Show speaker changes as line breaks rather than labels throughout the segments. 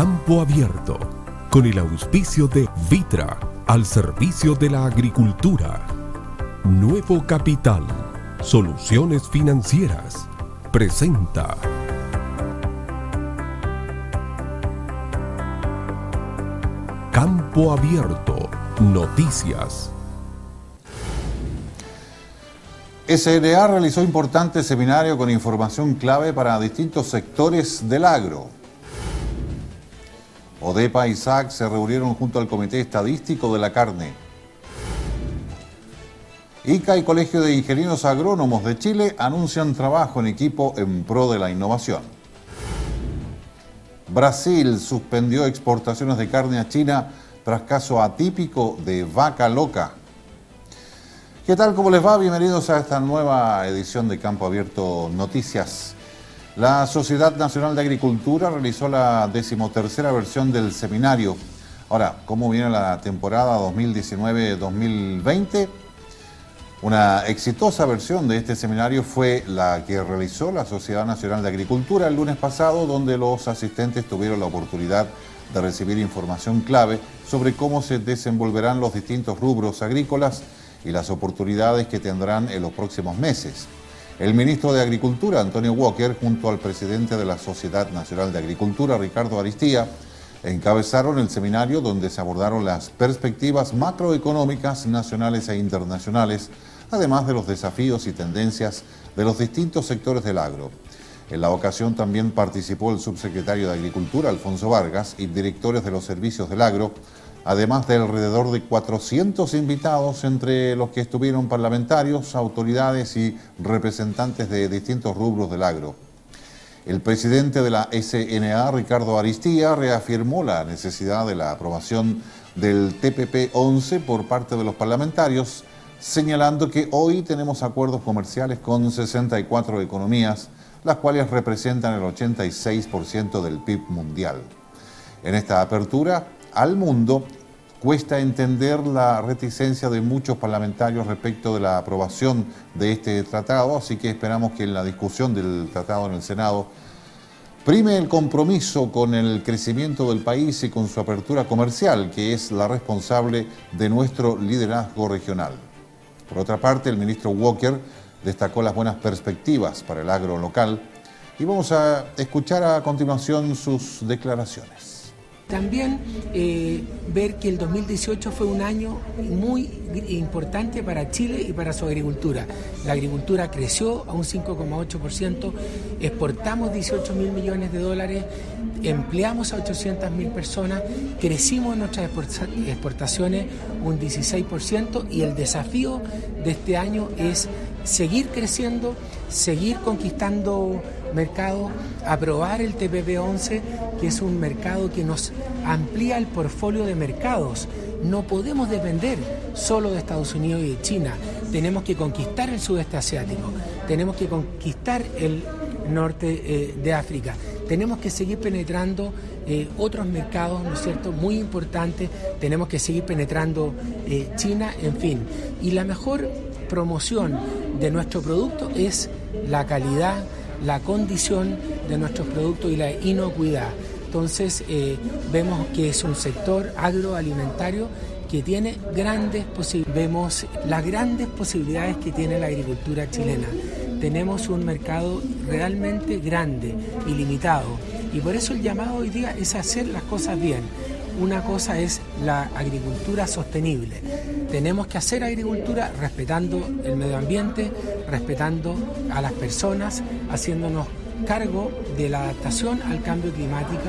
Campo Abierto, con el auspicio de Vitra, al servicio de la agricultura. Nuevo Capital, Soluciones Financieras, presenta. Campo Abierto, Noticias.
SNA realizó importante seminario con información clave para distintos sectores del agro. ODEPA y SAC se reunieron junto al Comité Estadístico de la Carne. ICA y Colegio de Ingenieros Agrónomos de Chile anuncian trabajo en equipo en pro de la innovación. Brasil suspendió exportaciones de carne a China tras caso atípico de vaca loca. ¿Qué tal? ¿Cómo les va? Bienvenidos a esta nueva edición de Campo Abierto Noticias. La Sociedad Nacional de Agricultura realizó la decimotercera versión del seminario. Ahora, ¿cómo viene la temporada 2019-2020? Una exitosa versión de este seminario fue la que realizó la Sociedad Nacional de Agricultura el lunes pasado, donde los asistentes tuvieron la oportunidad de recibir información clave sobre cómo se desenvolverán los distintos rubros agrícolas y las oportunidades que tendrán en los próximos meses. El ministro de Agricultura, Antonio Walker, junto al presidente de la Sociedad Nacional de Agricultura, Ricardo Aristía, encabezaron el seminario donde se abordaron las perspectivas macroeconómicas nacionales e internacionales, además de los desafíos y tendencias de los distintos sectores del agro. En la ocasión también participó el subsecretario de Agricultura, Alfonso Vargas, y directores de los servicios del agro, además de alrededor de 400 invitados, entre los que estuvieron parlamentarios, autoridades y representantes de distintos rubros del agro. El presidente de la SNA, Ricardo Aristía, reafirmó la necesidad de la aprobación del TPP-11 por parte de los parlamentarios, señalando que hoy tenemos acuerdos comerciales con 64 economías, las cuales representan el 86% del PIB mundial. En esta apertura, al mundo, cuesta entender la reticencia de muchos parlamentarios respecto de la aprobación de este tratado, así que esperamos que en la discusión del tratado en el Senado prime el compromiso con el crecimiento del país y con su apertura comercial, que es la responsable de nuestro liderazgo regional. Por otra parte, el ministro Walker destacó las buenas perspectivas para el agro local y vamos a escuchar a continuación sus declaraciones.
También eh, ver que el 2018 fue un año muy importante para Chile y para su agricultura. La agricultura creció a un 5,8%, exportamos 18 mil millones de dólares, empleamos a 800 mil personas, crecimos nuestras exportaciones un 16% y el desafío de este año es seguir creciendo, seguir conquistando mercado, aprobar el TPP-11, que es un mercado que nos amplía el portfolio de mercados. No podemos depender solo de Estados Unidos y de China. Tenemos que conquistar el sudeste asiático, tenemos que conquistar el norte eh, de África, tenemos que seguir penetrando eh, otros mercados, ¿no es cierto?, muy importantes, tenemos que seguir penetrando eh, China, en fin. Y la mejor promoción de nuestro producto es la calidad, la condición de nuestros productos y la inocuidad. Entonces eh, vemos que es un sector agroalimentario que tiene grandes posibilidades. Vemos las grandes posibilidades que tiene la agricultura chilena. Tenemos un mercado realmente grande, ilimitado. Y por eso el llamado hoy día es hacer las cosas bien. Una cosa es la agricultura sostenible. Tenemos que hacer agricultura respetando el medio ambiente, respetando a las personas, haciéndonos cargo de la adaptación al cambio climático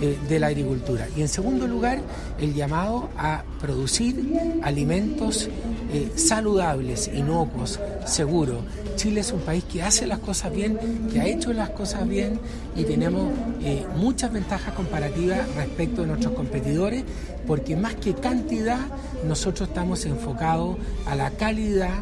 eh, de la agricultura. Y en segundo lugar, el llamado a producir alimentos eh, saludables, inocuos, seguros. Chile es un país que hace las cosas bien, que ha hecho las cosas bien y tenemos eh, muchas ventajas comparativas respecto de nuestros competidores, porque más que cantidad, nosotros estamos enfocados a la calidad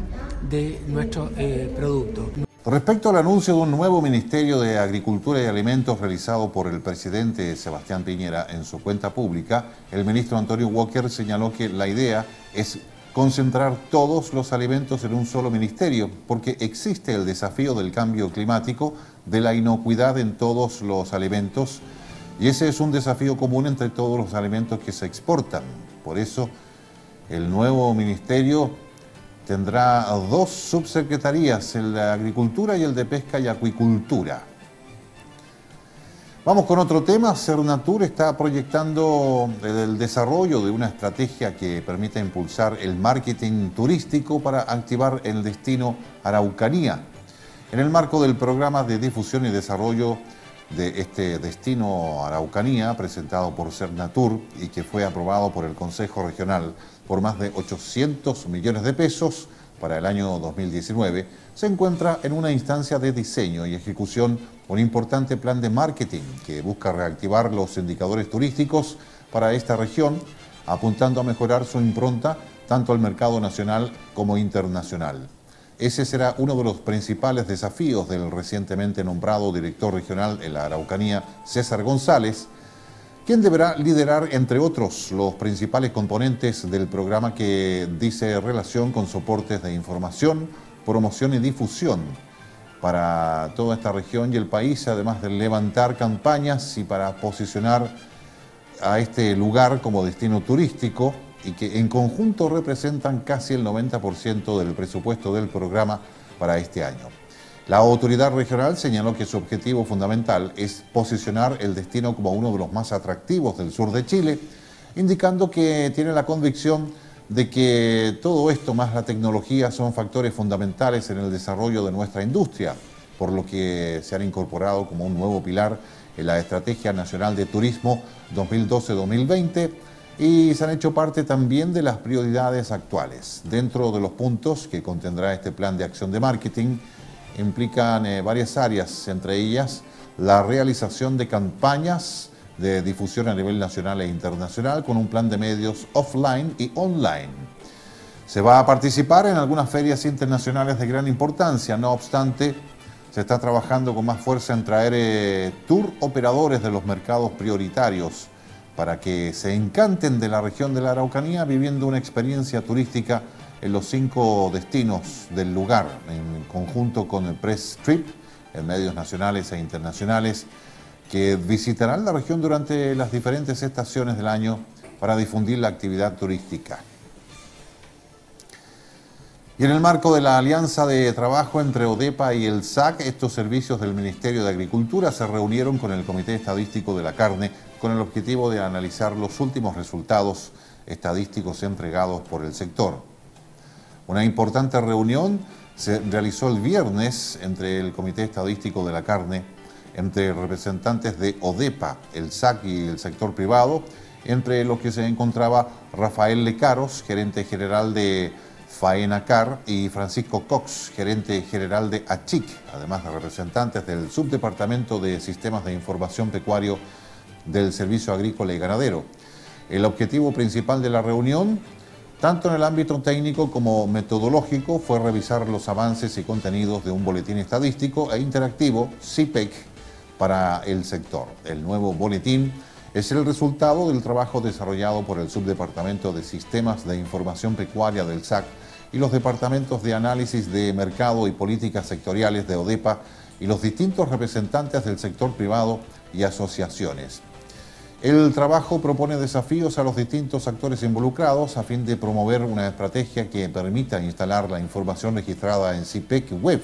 de nuestros productos.
Respecto al anuncio de un nuevo Ministerio de Agricultura y Alimentos realizado por el presidente Sebastián Piñera en su cuenta pública, el ministro Antonio Walker señaló que la idea es concentrar todos los alimentos en un solo ministerio, porque existe el desafío del cambio climático, de la inocuidad en todos los alimentos, Y ese es un desafío común entre todos los alimentos que se exportan. Por eso, el nuevo ministerio tendrá dos subsecretarías, el de Agricultura y el de Pesca y Acuicultura. Vamos con otro tema. Cernatur está proyectando el desarrollo de una estrategia que permita impulsar el marketing turístico para activar el destino Araucanía. En el marco del programa de difusión y desarrollo de este destino Araucanía, presentado por Cernatur y que fue aprobado por el Consejo Regional por más de 800 millones de pesos para el año 2019, se encuentra en una instancia de diseño y ejecución un importante plan de marketing que busca reactivar los indicadores turísticos para esta región, apuntando a mejorar su impronta tanto al mercado nacional como internacional. Ese será uno de los principales desafíos del recientemente nombrado director regional en la Araucanía, César González, quien deberá liderar, entre otros, los principales componentes del programa que dice relación con soportes de información, promoción y difusión para toda esta región y el país, además de levantar campañas y para posicionar a este lugar como destino turístico y que en conjunto representan casi el 90% del presupuesto del programa para este año. La autoridad regional señaló que su objetivo fundamental es posicionar el destino como uno de los más atractivos del sur de Chile, indicando que tiene la convicción de que todo esto más la tecnología son factores fundamentales en el desarrollo de nuestra industria, por lo que se han incorporado como un nuevo pilar en la Estrategia Nacional de Turismo 2012-2020 y se han hecho parte también de las prioridades actuales. Dentro de los puntos que contendrá este plan de acción de marketing implican eh, varias áreas, entre ellas la realización de campañas, de difusión a nivel nacional e internacional con un plan de medios offline y online. Se va a participar en algunas ferias internacionales de gran importancia, no obstante, se está trabajando con más fuerza en traer eh, tour operadores de los mercados prioritarios para que se encanten de la región de la Araucanía viviendo una experiencia turística en los cinco destinos del lugar, en conjunto con el Press Trip, en medios nacionales e internacionales, que visitarán la región durante las diferentes estaciones del año para difundir la actividad turística. Y en el marco de la alianza de trabajo entre ODEPA y el SAC, estos servicios del Ministerio de Agricultura se reunieron con el Comité Estadístico de la Carne con el objetivo de analizar los últimos resultados estadísticos entregados por el sector. Una importante reunión se realizó el viernes entre el Comité Estadístico de la Carne, entre representantes de ODEPA, el SAC y el sector privado, entre los que se encontraba Rafael Lecaros, gerente general de Faenacar, y Francisco Cox, gerente general de ACHIC, además de representantes del Subdepartamento de Sistemas de Información Pecuario del Servicio Agrícola y Ganadero. El objetivo principal de la reunión, tanto en el ámbito técnico como metodológico, fue revisar los avances y contenidos de un boletín estadístico e interactivo, CIPEC, para el sector. El nuevo boletín es el resultado del trabajo desarrollado por el Subdepartamento de Sistemas de Información Pecuaria del SAC y los departamentos de análisis de mercado y políticas sectoriales de ODEPA y los distintos representantes del sector privado y asociaciones. El trabajo propone desafíos a los distintos actores involucrados a fin de promover una estrategia que permita instalar la información registrada en CIPEC Web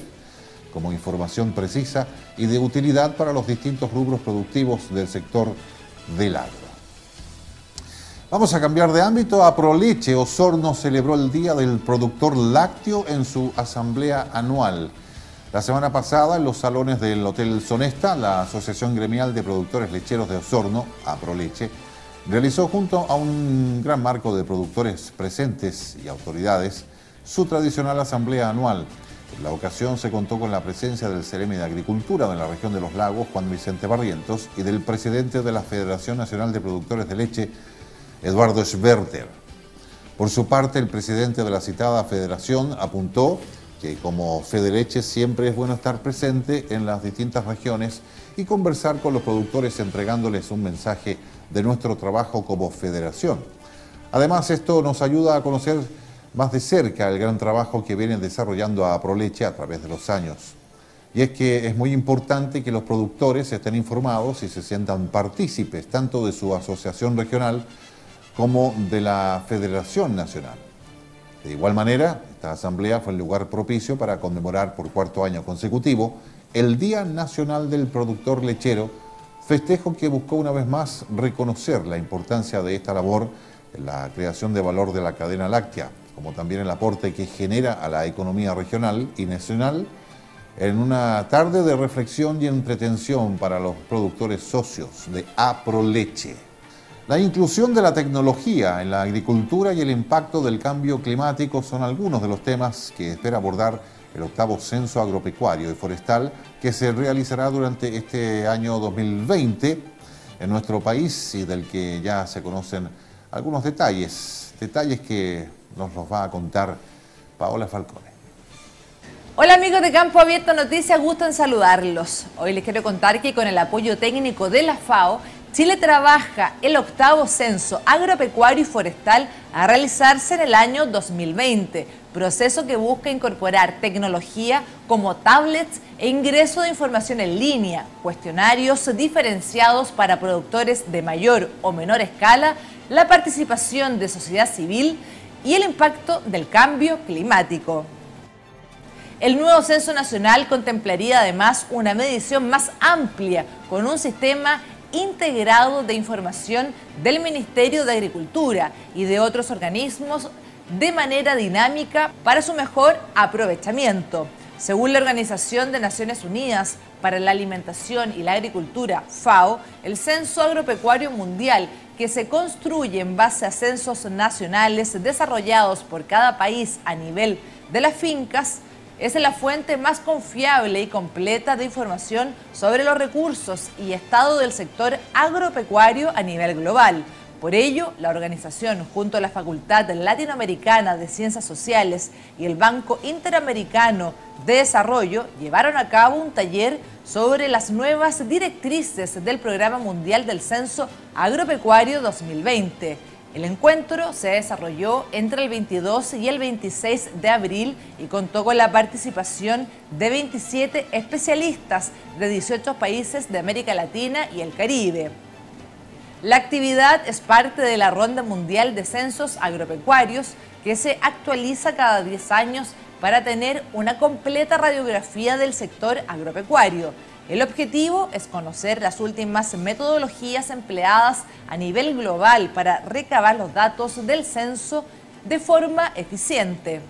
como información precisa y de utilidad para los distintos rubros productivos del sector del agro. Vamos a cambiar de ámbito. A Proleche Osorno celebró el Día del Productor Lácteo en su asamblea anual. La semana pasada, en los salones del Hotel Sonesta, la Asociación Gremial de Productores Lecheros de Osorno, APROLECHE, realizó junto a un gran marco de productores presentes y autoridades su tradicional asamblea anual. En la ocasión se contó con la presencia del Ceremi de Agricultura de la región de los lagos, Juan Vicente Barrientos, y del presidente de la Federación Nacional de Productores de Leche, Eduardo Schwerter. Por su parte, el presidente de la citada federación apuntó como Fedeleche siempre es bueno estar presente en las distintas regiones y conversar con los productores entregándoles un mensaje de nuestro trabajo como federación. Además, esto nos ayuda a conocer más de cerca el gran trabajo que viene desarrollando a Proleche a través de los años. y es que es muy importante que los productores estén informados y se sientan partícipes tanto de su asociación regional como de la Federación Nacional. De igual manera, esta asamblea fue el lugar propicio para conmemorar por cuarto año consecutivo el Día Nacional del Productor Lechero, festejo que buscó una vez más reconocer la importancia de esta labor en la creación de valor de la cadena láctea, como también el aporte que genera a la economía regional y nacional en una tarde de reflexión y entretención para los productores socios de Aproleche. La inclusión de la tecnología en la agricultura y el impacto del cambio climático son algunos de los temas que espera abordar el octavo Censo Agropecuario y Forestal que se realizará durante este año 2020 en nuestro país y del que ya se conocen algunos detalles, detalles que nos los va a contar Paola Falcone.
Hola amigos de Campo Abierto Noticias, gusto en saludarlos. Hoy les quiero contar que con el apoyo técnico de la FAO, Chile trabaja el octavo censo agropecuario y forestal a realizarse en el año 2020, proceso que busca incorporar tecnología como tablets e ingreso de información en línea, cuestionarios diferenciados para productores de mayor o menor escala, la participación de sociedad civil y el impacto del cambio climático. El nuevo censo nacional contemplaría además una medición más amplia con un sistema integrado de información del Ministerio de Agricultura y de otros organismos de manera dinámica para su mejor aprovechamiento. Según la Organización de Naciones Unidas para la Alimentación y la Agricultura, FAO, el Censo Agropecuario Mundial, que se construye en base a censos nacionales desarrollados por cada país a nivel de las fincas, es la fuente más confiable y completa de información sobre los recursos y estado del sector agropecuario a nivel global. Por ello, la organización, junto a la Facultad Latinoamericana de Ciencias Sociales y el Banco Interamericano de Desarrollo, llevaron a cabo un taller sobre las nuevas directrices del Programa Mundial del Censo Agropecuario 2020 el encuentro se desarrolló entre el 22 y el 26 de abril y contó con la participación de 27 especialistas de 18 países de América Latina y el Caribe. La actividad es parte de la Ronda Mundial de Censos Agropecuarios que se actualiza cada 10 años para tener una completa radiografía del sector agropecuario el objetivo es conocer las últimas metodologías empleadas a nivel global para recabar los datos del censo de forma eficiente.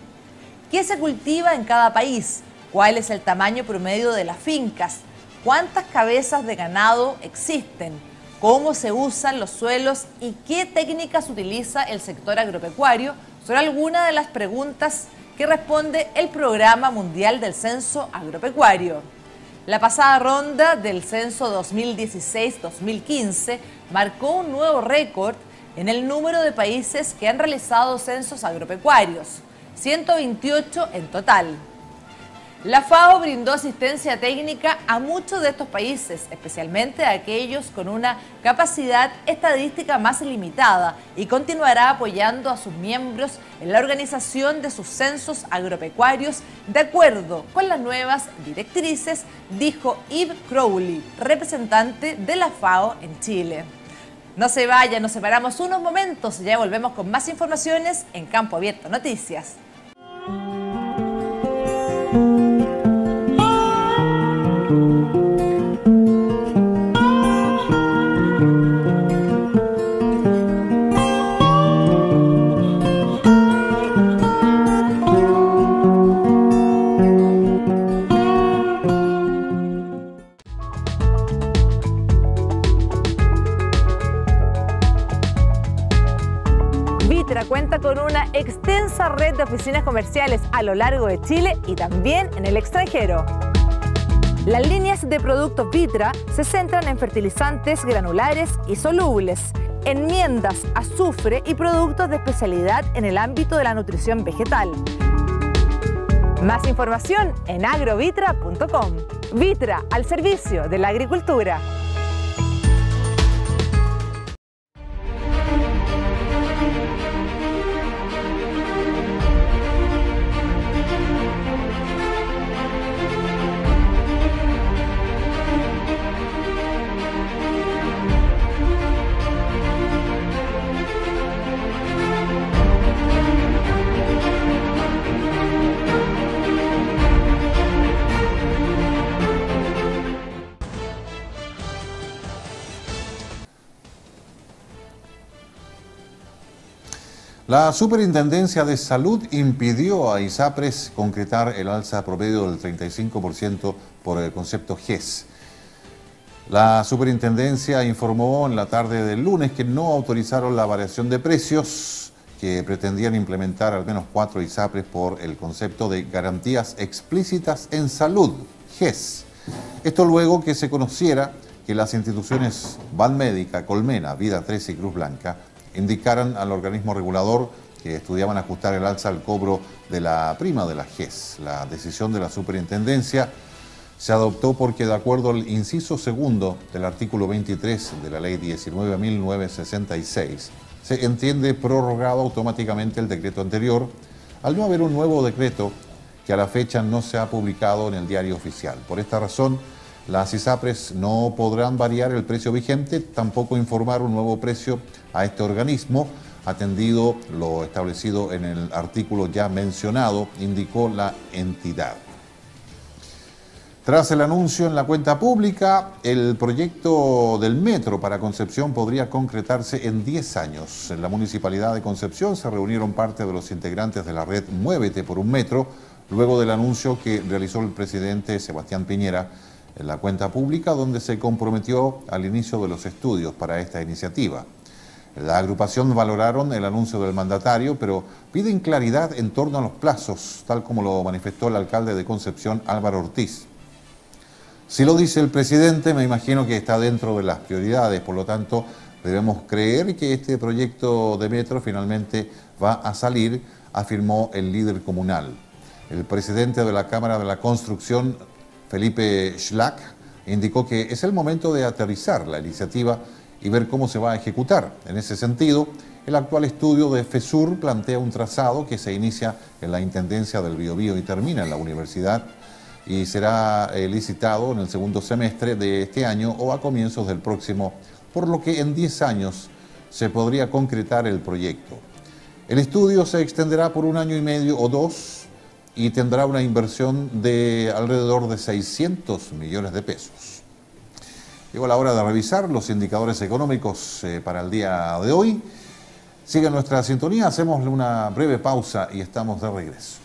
¿Qué se cultiva en cada país? ¿Cuál es el tamaño promedio de las fincas? ¿Cuántas cabezas de ganado existen? ¿Cómo se usan los suelos? ¿Y qué técnicas utiliza el sector agropecuario? Son algunas de las preguntas que responde el Programa Mundial del Censo Agropecuario. La pasada ronda del censo 2016-2015 marcó un nuevo récord en el número de países que han realizado censos agropecuarios, 128 en total. La FAO brindó asistencia técnica a muchos de estos países, especialmente a aquellos con una capacidad estadística más limitada y continuará apoyando a sus miembros en la organización de sus censos agropecuarios de acuerdo con las nuevas directrices, dijo Yves Crowley, representante de la FAO en Chile. No se vaya, nos separamos unos momentos, ya volvemos con más informaciones en Campo Abierto Noticias. Red de oficinas comerciales a lo largo de Chile y también en el extranjero. Las líneas de productos Vitra se centran en fertilizantes granulares y solubles, enmiendas, azufre y productos de especialidad en el ámbito de la nutrición vegetal. Más información en agrovitra.com. Vitra al servicio de la agricultura.
La Superintendencia de Salud impidió a ISAPRES concretar el alza promedio del 35% por el concepto GES. La Superintendencia informó en la tarde del lunes que no autorizaron la variación de precios que pretendían implementar al menos cuatro ISAPRES por el concepto de garantías explícitas en salud, GES. Esto luego que se conociera que las instituciones Médica, Colmena, Vida 13 y Cruz Blanca indicaran al organismo regulador que estudiaban ajustar el alza al cobro de la prima de la GES. La decisión de la superintendencia se adoptó porque de acuerdo al inciso segundo del artículo 23 de la ley 19.966, se entiende prorrogado automáticamente el decreto anterior al no haber un nuevo decreto que a la fecha no se ha publicado en el diario oficial. Por esta razón, las ISAPRES no podrán variar el precio vigente, tampoco informar un nuevo precio a este organismo, atendido lo establecido en el artículo ya mencionado, indicó la entidad. Tras el anuncio en la cuenta pública, el proyecto del metro para Concepción podría concretarse en 10 años. En la Municipalidad de Concepción se reunieron parte de los integrantes de la red Muévete por un metro, luego del anuncio que realizó el presidente Sebastián Piñera en la cuenta pública donde se comprometió al inicio de los estudios para esta iniciativa. La agrupación valoraron el anuncio del mandatario, pero piden claridad en torno a los plazos, tal como lo manifestó el alcalde de Concepción, Álvaro Ortiz. Si lo dice el presidente, me imagino que está dentro de las prioridades, por lo tanto, debemos creer que este proyecto de metro finalmente va a salir, afirmó el líder comunal. El presidente de la Cámara de la Construcción, Felipe Schlack, indicó que es el momento de aterrizar la iniciativa y ver cómo se va a ejecutar. En ese sentido, el actual estudio de FESUR plantea un trazado que se inicia en la Intendencia del Biobío y termina en la Universidad y será eh, licitado en el segundo semestre de este año o a comienzos del próximo, por lo que en 10 años se podría concretar el proyecto. El estudio se extenderá por un año y medio o dos y tendrá una inversión de alrededor de 600 millones de pesos. Llegó la hora de revisar los indicadores económicos eh, para el día de hoy. Sigue nuestra sintonía, hacemos una breve pausa y estamos de regreso.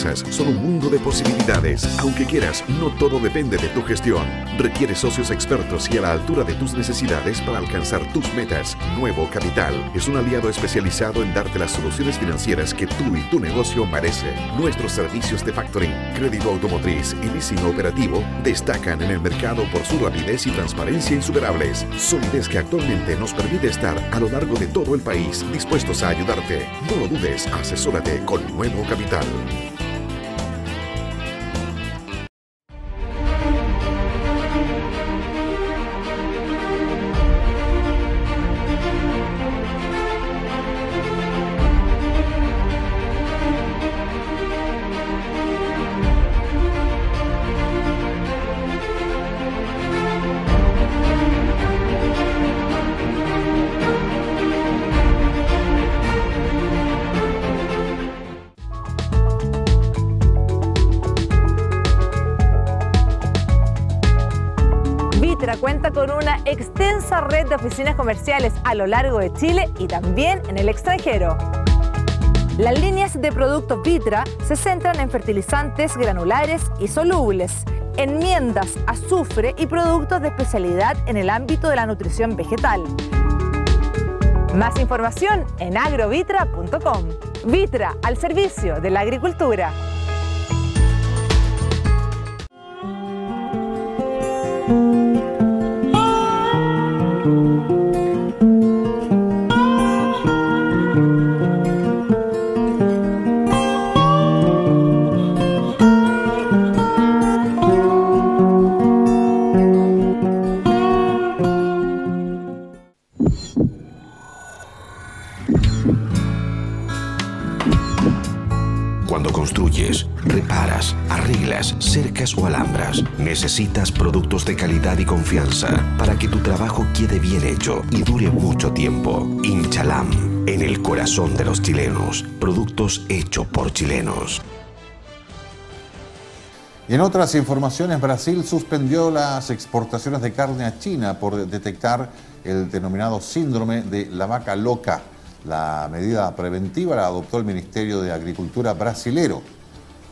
Finanzas son un mundo de posibilidades. Aunque quieras, no todo depende de tu gestión. Requiere socios expertos y a la altura de tus necesidades para alcanzar tus metas. Nuevo Capital es un aliado especializado en darte las soluciones financieras que tú y tu negocio merecen. Nuestros servicios de factoring, crédito automotriz y leasing operativo destacan en el mercado por su rapidez y transparencia insuperables. Solidez que actualmente nos permite estar a lo largo de todo el país dispuestos a ayudarte. No lo dudes, asesórate con Nuevo Capital.
Oficinas comerciales a lo largo de Chile y también en el extranjero. Las líneas de productos Vitra se centran en fertilizantes granulares y solubles, enmiendas, azufre y productos de especialidad en el ámbito de la nutrición vegetal. Más información en agrovitra.com. Vitra al servicio de la agricultura.
Cuando construyes, reparas, arreglas, cercas o alambras, necesitas productos de calidad y confianza para que tu trabajo quede bien hecho y dure mucho tiempo. Inchalam en el corazón de los chilenos. Productos hechos por chilenos.
Y en otras informaciones, Brasil suspendió las exportaciones de carne a China por detectar el denominado síndrome de la vaca loca. La medida preventiva la adoptó el Ministerio de Agricultura brasilero.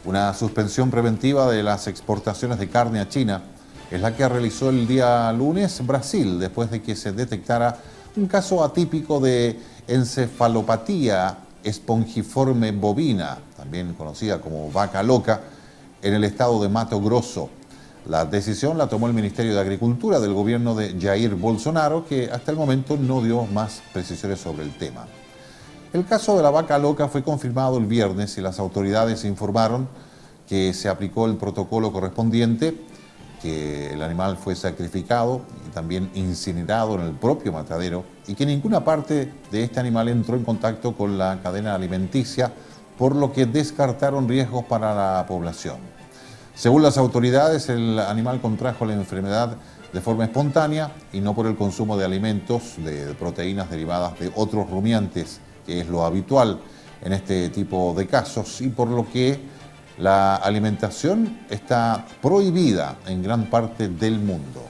Una suspensión preventiva de las exportaciones de carne a China es la que realizó el día lunes Brasil después de que se detectara un caso atípico de encefalopatía espongiforme bovina, también conocida como vaca loca, en el estado de Mato Grosso. La decisión la tomó el Ministerio de Agricultura del gobierno de Jair Bolsonaro, que hasta el momento no dio más precisiones sobre el tema. El caso de la vaca loca fue confirmado el viernes y las autoridades informaron que se aplicó el protocolo correspondiente, que el animal fue sacrificado y también incinerado en el propio matadero y que ninguna parte de este animal entró en contacto con la cadena alimenticia por lo que descartaron riesgos para la población. Según las autoridades, el animal contrajo la enfermedad de forma espontánea y no por el consumo de alimentos, de proteínas derivadas de otros rumiantes, que es lo habitual en este tipo de casos, y por lo que la alimentación está prohibida en gran parte del mundo.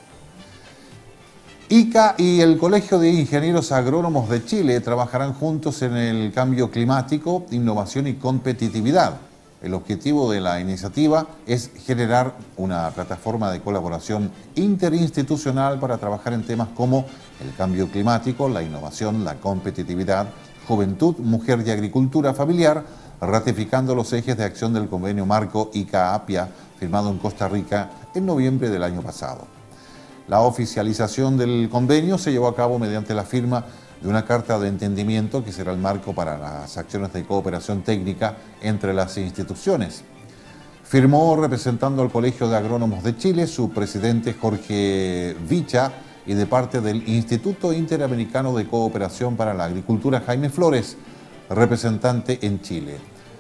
ICA y el Colegio de Ingenieros Agrónomos de Chile trabajarán juntos en el cambio climático, innovación y competitividad. El objetivo de la iniciativa es generar una plataforma de colaboración interinstitucional para trabajar en temas como el cambio climático, la innovación, la competitividad, juventud, mujer y agricultura familiar, ratificando los ejes de acción del convenio marco ICA-APIA firmado en Costa Rica en noviembre del año pasado. La oficialización del convenio se llevó a cabo mediante la firma de una carta de entendimiento que será el marco para las acciones de cooperación técnica entre las instituciones. Firmó representando al Colegio de Agrónomos de Chile su presidente Jorge Vicha y de parte del Instituto Interamericano de Cooperación para la Agricultura Jaime Flores, representante en Chile.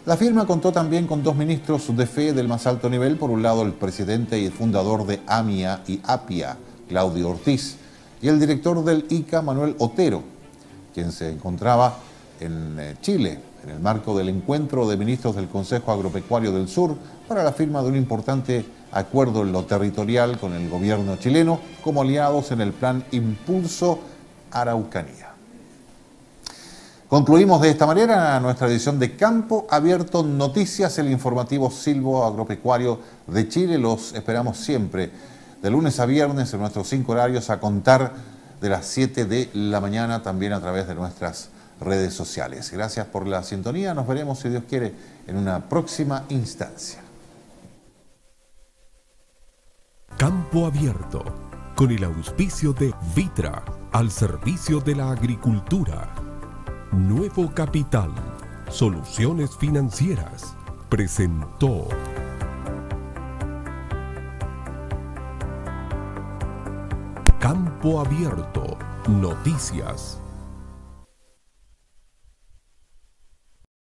La firma contó también con dos ministros de fe del más alto nivel, por un lado el presidente y fundador de AMIA y APIA, Claudio Ortiz, y el director del ICA, Manuel Otero, quien se encontraba en eh, Chile en el marco del encuentro de ministros del Consejo Agropecuario del Sur para la firma de un importante acuerdo en lo territorial con el gobierno chileno como aliados en el plan Impulso Araucanía. Concluimos de esta manera nuestra edición de Campo Abierto Noticias, el informativo Silvo Agropecuario de Chile. Los esperamos siempre de lunes a viernes en nuestros cinco horarios a contar de las 7 de la mañana también a través de nuestras redes sociales. Gracias por la sintonía, nos veremos si Dios quiere en una próxima instancia.
Campo Abierto, con el auspicio de Vitra, al servicio de la agricultura. Nuevo Capital, Soluciones Financieras, presentó. Campo Abierto. Noticias.